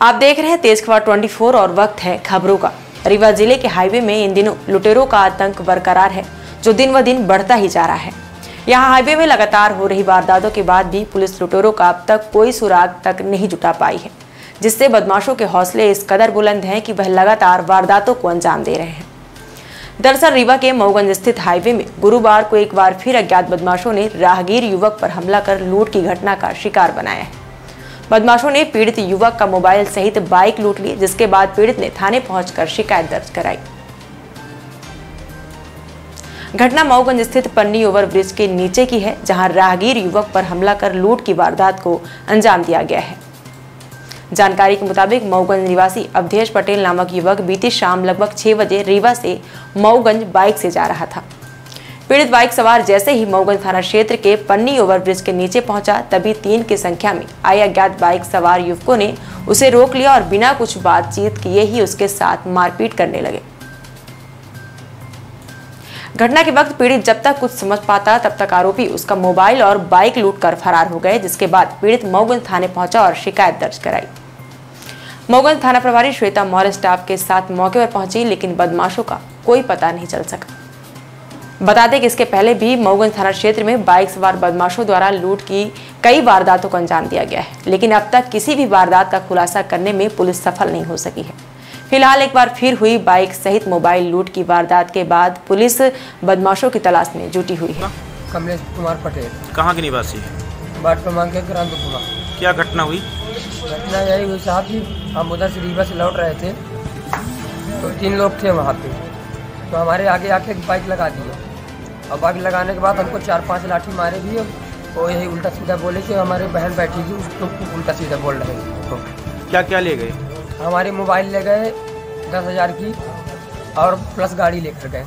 आप देख रहे हैं तेज खबर 24 और वक्त है खबरों का। रीवा ज़िले के हाईवे में इन दिनों लुटेरों का आतंक बरकरार है, जो दिन व दिन बढ़ता ही जा रहा है। यहाँ हाईवे में लगातार हो रही वारदातों के बाद भी पुलिस लुटेरों का अब तक कोई सुराग तक नहीं जुटा पाई है, जिससे बदमाशों के हौसले इस कदर बुलंद हैं कि वह लगातार वारदातों को अंजाम दे रहे हैं। दरअसल रीवा के मऊगंज स्थित हाईवे में गुरुवार को एक बार फिर अज्ञात बदमाशों ने राहगीर युवक पर हमला कर लूट की घटना का शिकार बनाया है। बदमाशों ने पीड़ित युवक का मोबाइल सहित बाइक लूट ली, जिसके बाद पीड़ित ने थाने पहुंचकर शिकायत दर्ज कराई। घटना मऊगंज स्थित पन्नी ओवर ब्रिज के नीचे की है, जहाँ राहगीर युवक पर हमला कर लूट की वारदात को अंजाम दिया गया है। जानकारी के मुताबिक मऊगंज निवासी अवधेश पटेल नामक युवक बीती शाम लगभग छह बजे रीवा से मऊगंज बाइक से जा रहा था। पीड़ित बाइक सवार जैसे ही मऊगंज थाना क्षेत्र के पन्नी ओवरब्रिज के नीचे पहुँचा, तभी तीन की संख्या में आए अज्ञात बाइक सवार युवकों ने उसे रोक लिया और बिना कुछ बातचीत किए ही उसके साथ मारपीट करने लगे। घटना के वक्त पीड़ित जब तक कुछ समझ पाता तब तक आरोपी उसका मोबाइल और बाइक लूट कर फरार हो गए, जिसके बाद पीड़ित मऊगंज थाने पहुँचा और शिकायत दर्ज कराई। मऊगंज थाना प्रभारी श्वेता मौर्य स्टाफ के साथ मौके पर पहुँची, लेकिन बदमाशों का कोई पता नहीं चल सका। बता दें कि इसके पहले भी मऊगंज थाना क्षेत्र में बाइक सवार बदमाशों द्वारा लूट की कई वारदातों को अंजाम दिया गया है लेकिन अब तक किसी भी वारदात का खुलासा करने में पुलिस सफल नहीं हो सकी है। फ़िलहाल एक बार फिर हुई बाइक सहित मोबाइल लूट की वारदात के बाद पुलिस बदमाशों की तलाश में जुटी हुई है। कमलेश कुमार पटेल। कहाँ के निवासी है? बाट क्रमांक क्या घटना हुई? घटना यही हुई साहब जी हम उधर से रीवा से लौट रहे थे तो तीन लोग थे वहाँ पे तो हमारे आगे आके बाइक लगा दिए और बाकी लगाने के बाद हमको चार पाँच लाठी मारे भी वो यही उल्टा सीधा बोले कि हमारी बहन बैठी थी उसको तो उल्टा सीधा बोल रहे थे तो क्या क्या ले गए? हमारे मोबाइल ले गए दस हज़ार की और प्लस गाड़ी लेकर गए।